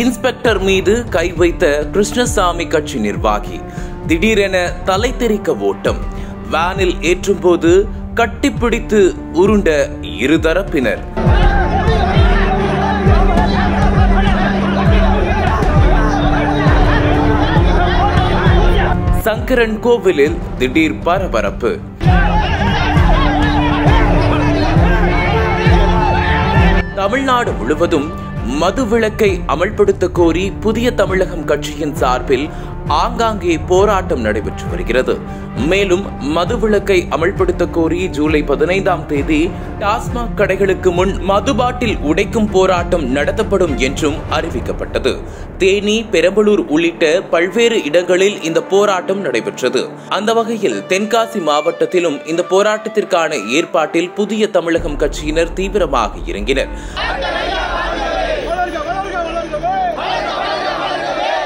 Inspector மீது கை வைத்த கிருஷ்ணசாமி கட்சி நிர்வாகி திடீரென தலை தெறிக்க ஓட்டம். வேனில் ஏற்றும் போது கட்டிப்பிடித்து உருண்ட இருதரப்பினர் சங்கரன் கோவிலில் திடீர் பரபரப்பு. தமிழ்நாடு முழுவதும் மதுவிலக்கை அமல்படுத்த கோரி புதிய தமிழகம் கட்சியின் சார்பில் ஆங்காங்கே போராட்டம் நடைபெற்று வருகிறது. மேலும் மதுவிலக்கை அமல்படுத்த கோரி ஜூலை பதினைந்தாம் தேதி டாஸ்மாக் கடைகளுக்கு முன் மது பாட்டில் உடைக்கும் போராட்டம் நடத்தப்படும் என்றும் அறிவிக்கப்பட்டது. தேனி பெரம்பலூர் உள்ளிட்ட பல்வேறு இடங்களில் இந்த போராட்டம் நடைபெற்றது. அந்த வகையில் தென்காசி மாவட்டத்திலும் இந்த போராட்டத்திற்கான ஏற்பாட்டில் புதிய தமிழகம் கட்சியினர் தீவிரமாக இறங்கினர் வளர்க வளர்க வளர்கவே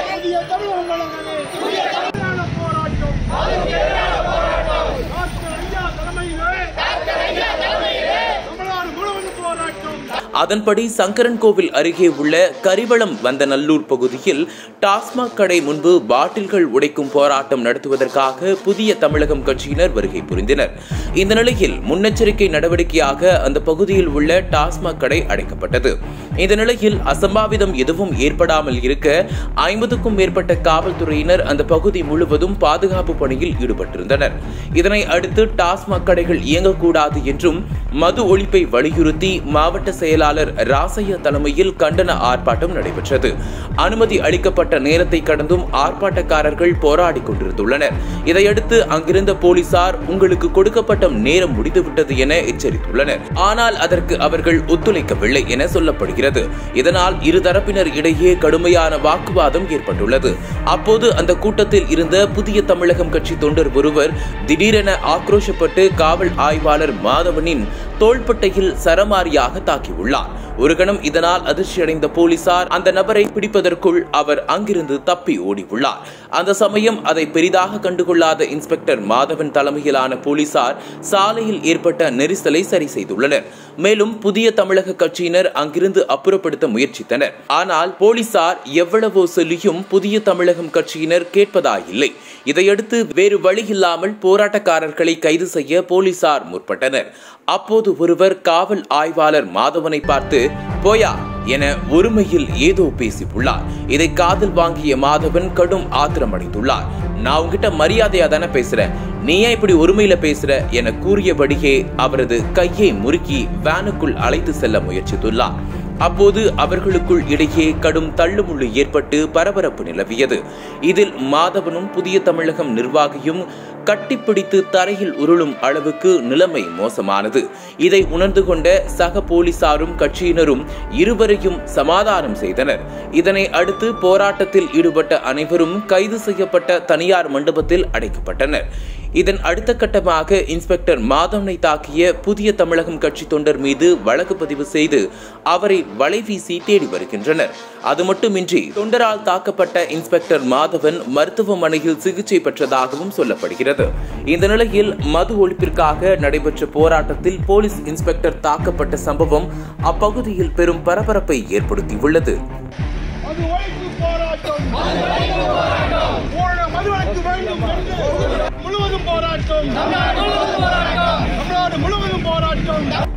புதிய தமிழகம் வளர்கவே எதிரான போராட்டம் டாக்டர் ஐயா தலைமையிலே தமிழ்நாடு முழுவதும் போராட்டம் அதன்படி சங்கரன் கோவில் அருகே உள்ள கரிவளம் வந்தநல்லூர் பகுதியில் டாஸ்மாக் கடை முன்பு பாட்டில்கள் உடைக்கும் போராட்டம் நடத்துவதற்காக புதிய தமிழகம் கட்சியினர் வருகை புரிந்தனர். இந்த நிலையில் முன்னெச்சரிக்கை நடவடிக்கையாக அந்த பகுதியில் உள்ள டாஸ்மாக் கடை அடைக்கப்பட்டது. இந்த நிலையில் அசம்பாவிதம் எதுவும் ஏற்படாமல் இருக்க ஐம்பதுக்கும் மேற்பட்ட காவல்துறையினர் அந்த பகுதி முழுவதும் பாதுகாப்பு பணியில் ஈடுபட்டிருந்தனர். இதனை அடுத்து டாஸ்மாக் கடைகள் இயங்கக்கூடாது என்றும் மது ஒழிப்பை வலியுறுத்தி மாவட்ட செயலாளர் ராசையா தலைமையில் கண்டன ஆர்ப்பாட்டம் நடைபெற்றது. அனுமதி அளிக்கப்பட்ட நேரத்தை கடந்தும் ஆர்ப்பாட்டக்காரர்கள் போராடி கொண்டிருந்துள்ளனர். இதையடுத்து அங்கிருந்த போலீசார் உங்களுக்கு கொடுக்கப்பட்ட நேரம் முடிந்துவிட்டது என எச்சரித்துள்ளனர். ஆனால் அதற்கு அவர்கள் ஒத்துழைக்கவில்லை என சொல்லப்படுகிறது. இதனால் இருதரப்பினர் இடையே கடுமையான வாக்குவாதம் ஏற்பட்டுள்ளது. அப்போது அந்த கூட்டத்தில் இருந்த புதிய தமிழகம் கட்சி தொண்டர் ஒருவர் திடீரென ஆக்ரோஷப்பட்டு காவல் ஆய்வாளர் மாதவனின் தோள்பட்டையில் சரமாரியாக தாக்கியுள்ளார். ஒரு கணம் இதனால் அதிர்ச்சியடைந்த போலீசார் அந்த நபரை பிடிப்பதற்குள் அவர் அங்கிருந்து தப்பி ஓடியுள்ளார். அந்த சமயம் அதை பெரிதாக கண்டுகொள்ளாத இன்ஸ்பெக்டர் மாதவன் தலைமையிலான போலீசார் சாலையில் ஏற்பட்ட நெரிசலை சரி செய்துள்ளனர். மேலும் புதிய தமிழக கட்சியினர் அங்கிருந்து அப்புறப்படுத்த முயற்சித்தனர். ஆனால் போலீசார் எவ்வளவோ சொல்லியும் புதிய தமிழகம் கட்சியினர் கேட்பதாயில்லை. இதையடுத்து வேறு வழியில்லாமல் போராட்டக்காரர்களை கைது செய்ய போலீசார் முற்பட்டனர். அப்போது ஒருவர் காவல் ஆய்வாளர் மாதவனை பார்த்து போயா என ஒருமையில் ஏதோ பேசியுள்ளார். இதை காதில் வாங்கிய மாதவன் கடும் ஆத்திரமடைந்துள்ளார் நான் உங்ககிட்ட மரியாதையா தானே பேசுறேன். நீ ஏன் இப்படி ஒருமையில பேசுற? என கூறியபடியே அவரது கையை முறுக்கி வேனுக்குள் அழைத்து செல்ல முயற்சித்துள்ளார். அப்போது அவர்களுக்குள் இடையே கடும் தள்ளுமுள்ளு ஏற்பட்டு பரபரப்பு நிலவியது. இதில் மாதவனும் புதிய தமிழகம் நிர்வாகியும் கட்டிப்பிடித்து தரையில் உருளும் அளவுக்கு நிலைமை மோசமானது. இதை உணர்ந்து கொண்ட சக போலீசாரும் கட்சியினரும் இருவரையும் சமாதானம் செய்தனர். இதனை அடுத்து போராட்டத்தில் ஈடுபட்ட அனைவரும் கைது செய்யப்பட்ட தனியார் மண்டபத்தில் அடைக்கப்பட்டனர். இதன் அடுத்த கட்டமாக இன்ஸ்பெக்டர் மாதவனை தாக்கிய புதிய தமிழகம் கட்சி தொண்டர் மீது வழக்கு பதிவு செய்து அவரை வலைவீசி தேடி வருகின்றனர். அது மட்டுமின்றி தொண்டரால் தாக்கப்பட்ட இன்ஸ்பெக்டர் மாதவன் மருத்துவமனையில் சிகிச்சை பெற்றதாகவும் சொல்லப்படுகிறது. இந்த நிலையில் மது ஒழிப்பிற்காக நடைபெற்ற போராட்டத்தில் போலீஸ் இன்ஸ்பெக்டர் தாக்கப்பட்ட சம்பவம் அப்பகுதியில் பெரும் பரபரப்பை ஏற்படுத்தியுள்ளது. தமிழ்நாடு முழுவதும் போராட்டம்.